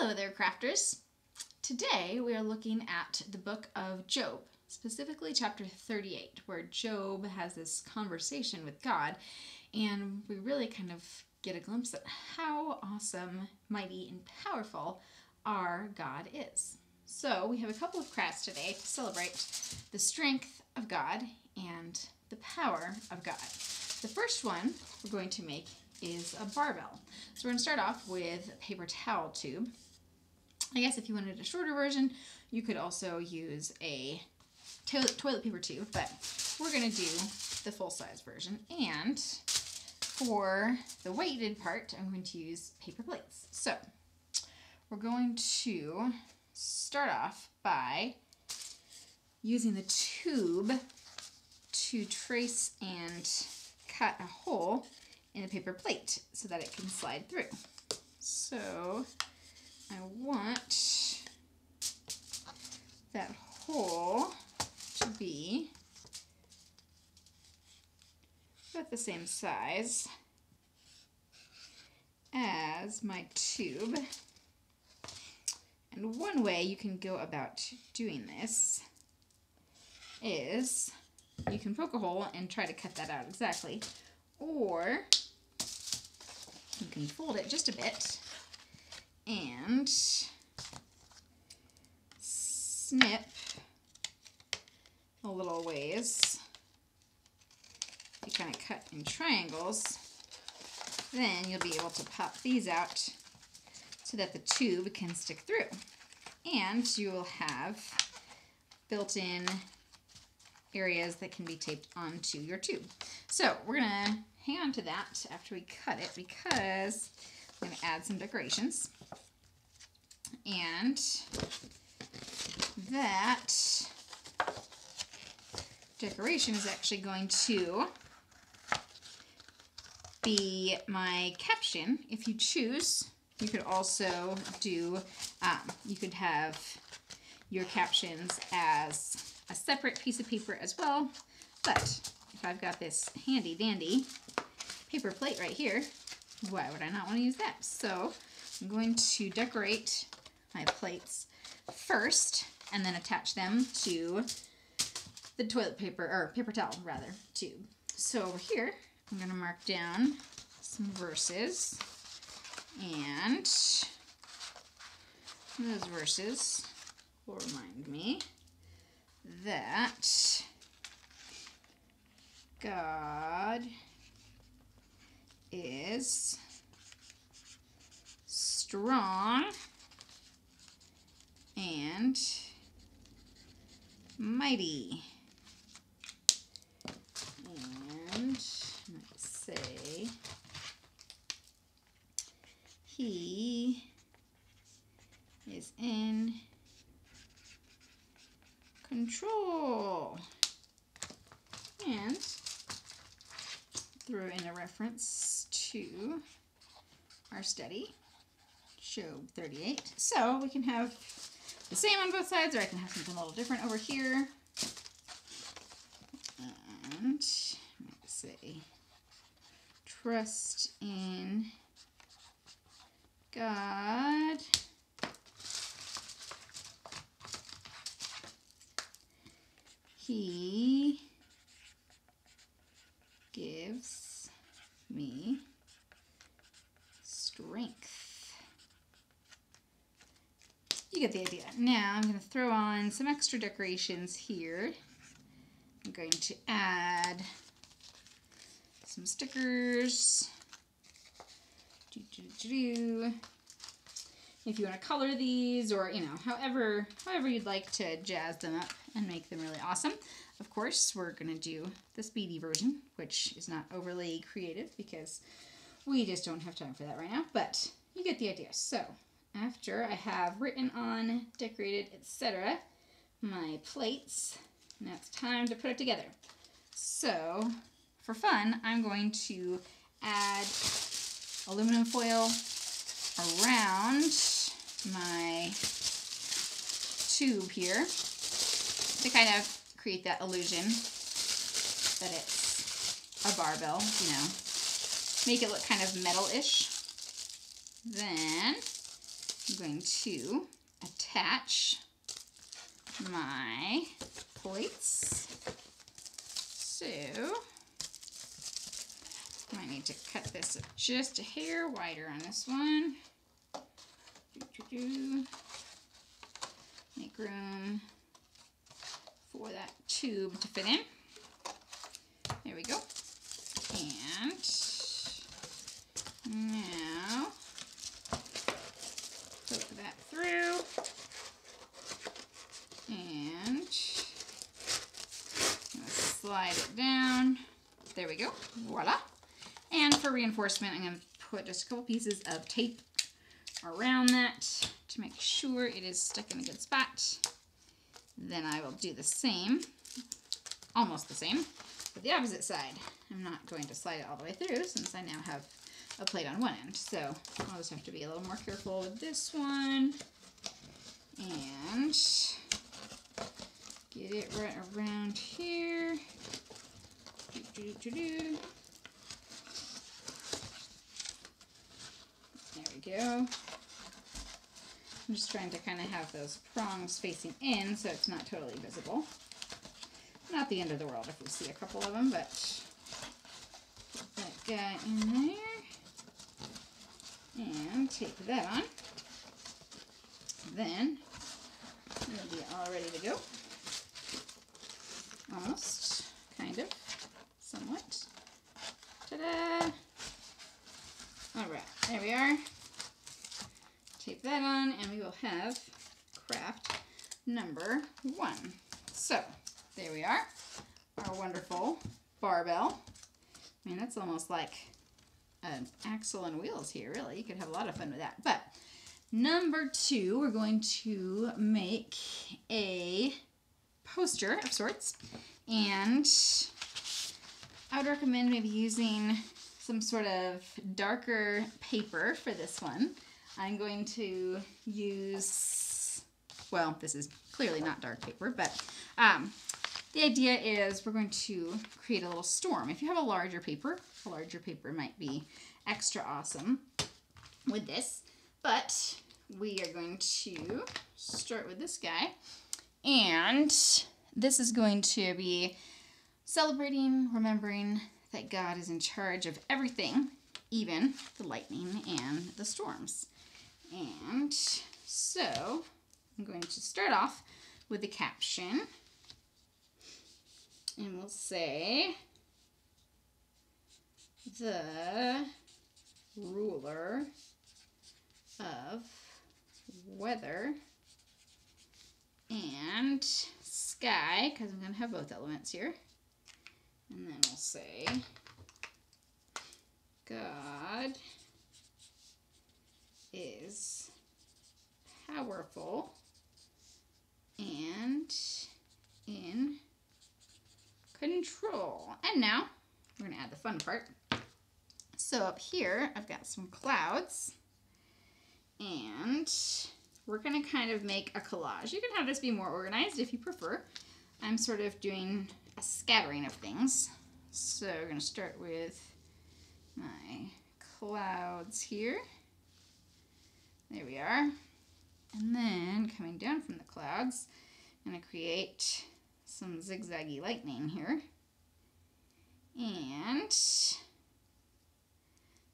Hello there, crafters. Today we are looking at the book of Job, specifically chapter 38, where Job has this conversation with God, and we really kind of get a glimpse at how awesome, mighty, and powerful our God is. So we have a couple of crafts today to celebrate the strength of God and the power of God. The first one we're going to make is a barbell. So we're going to start off with a paper towel tube. I guess if you wanted a shorter version, you could also use a toilet, toilet paper tube, but we're going to do the full-size version. And for the weighted part, I'm going to use paper plates. So we're going to start off by using the tube to trace and cut a hole in a paper plate so that it can slide through. So want that hole to be about the same size as my tube. And one way you can go about doing this is you can poke a hole and try to cut that out exactly. Or you can fold it just a bit and snip a little ways. You kind of cut in triangles, then you'll be able to pop these out so that the tube can stick through. And you will have built-in areas that can be taped onto your tube. So we're gonna hang on to that after we cut it because I'm gonna add some decorations. And that decoration is actually going to be my caption. If you choose, you could also do, um, you could have your captions as a separate piece of paper as well. But if I've got this handy dandy paper plate right here, why would I not want to use that? So I'm going to decorate my plates first and then attach them to the toilet paper, or paper towel rather, tube. So over here, I'm going to mark down some verses and those verses will remind me that God is strong and mighty. And let's say he is in control. And throw in a reference to our study, Job 38. So we can have the same on both sides, or I can have something a little different over here. And say, trust in God. He gives me strength. You get the idea. Now I'm going to throw on some extra decorations here. I'm going to add some stickers. If you want to color these or you know however however you'd like to jazz them up and make them really awesome of course we're going to do the speedy version which is not overly creative because we just don't have time for that right now but you get the idea so after I have written on decorated etc my plates. Now it's time to put it together. So for fun I'm going to add aluminum foil around my tube here. To kind of create that illusion that it's a barbell, you know, make it look kind of metal-ish. Then I'm going to attach my plates. So, might need to cut this just a hair wider on this one. Doo -doo -doo. Make room for that tube to fit in. There we go. And now poke that through and slide down. There we go. Voila. And for reinforcement, I'm going to put just a couple pieces of tape around that to make sure it is stuck in a good spot. Then I will do the same, almost the same, but the opposite side. I'm not going to slide it all the way through since I now have a plate on one end. So I'll just have to be a little more careful with this one. And get it right around here. Doo -doo -doo there we go. I'm just trying to kind of have those prongs facing in so it's not totally visible. Not the end of the world if we see a couple of them, but that guy in there. And tape that on. Then we'll be all ready to go. Almost, kind of, somewhat. Ta-da! Alright, there we are. Tape that on and we will have craft number one. So, there we are. Our wonderful barbell. I mean, that's almost like an axle and wheels here, really. You could have a lot of fun with that. But number two, we're going to make a poster of sorts. And I would recommend maybe using some sort of darker paper for this one. I'm going to use, well, this is clearly not dark paper, but um, the idea is we're going to create a little storm. If you have a larger paper, a larger paper might be extra awesome with this, but we are going to start with this guy. And this is going to be celebrating, remembering that God is in charge of everything, even the lightning and the storms. And so I'm going to start off with the caption. And we'll say, the ruler of weather and sky, because I'm going to have both elements here. And then we'll say, God is powerful and in control. And now we're going to add the fun part. So up here, I've got some clouds and we're going to kind of make a collage. You can have this be more organized if you prefer. I'm sort of doing a scattering of things. So we're going to start with my clouds here. There we are. And then coming down from the clouds, I'm going to create some zigzaggy lightning here. And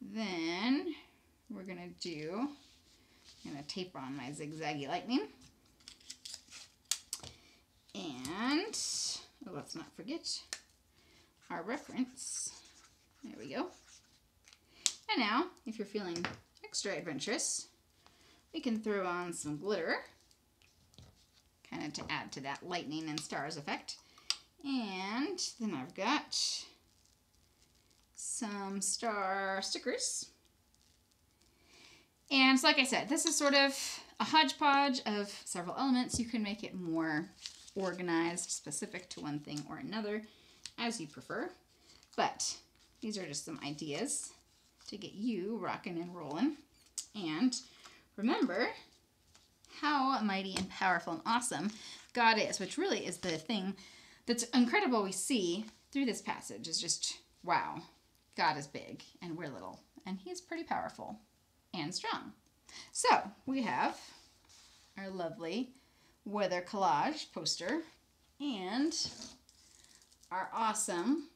then we're going to do, I'm going to tape on my zigzaggy lightning. And let's not forget our reference. There we go. And now, if you're feeling extra adventurous, we can throw on some glitter, kind of to add to that lightning and stars effect. And then I've got some star stickers. And so like I said, this is sort of a hodgepodge of several elements. You can make it more organized, specific to one thing or another, as you prefer. But these are just some ideas to get you rocking and rolling. And remember how mighty and powerful and awesome God is, which really is the thing that's incredible we see through this passage is just, wow, God is big and we're little, and he's pretty powerful and strong. So we have our lovely weather collage poster and our awesome,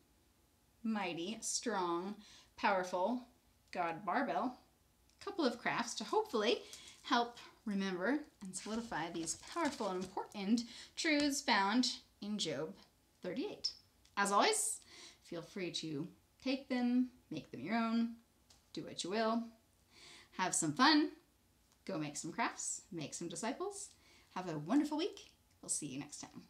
mighty, strong, powerful God barbell. A couple of crafts to hopefully help remember and solidify these powerful and important truths found in Job 38. As always, feel free to take them, make them your own, do what you will, have some fun, go make some crafts, make some disciples. Have a wonderful week. We'll see you next time.